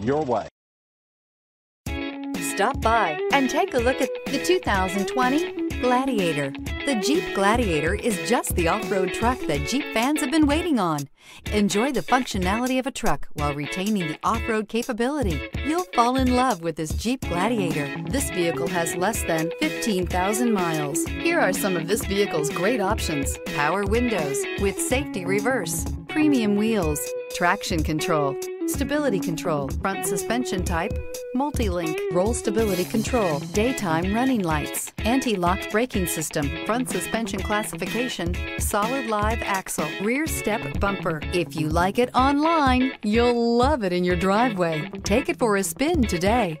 your way. Stop by and take a look at the 2020 Gladiator. The Jeep Gladiator is just the off-road truck that Jeep fans have been waiting on. Enjoy the functionality of a truck while retaining the off-road capability. You'll fall in love with this Jeep Gladiator. This vehicle has less than 15,000 miles. Here are some of this vehicle's great options. Power windows with safety reverse, premium wheels, traction control, stability control, front suspension type, multi-link, roll stability control, daytime running lights, anti-lock braking system, front suspension classification, solid live axle, rear step bumper. If you like it online, you'll love it in your driveway. Take it for a spin today.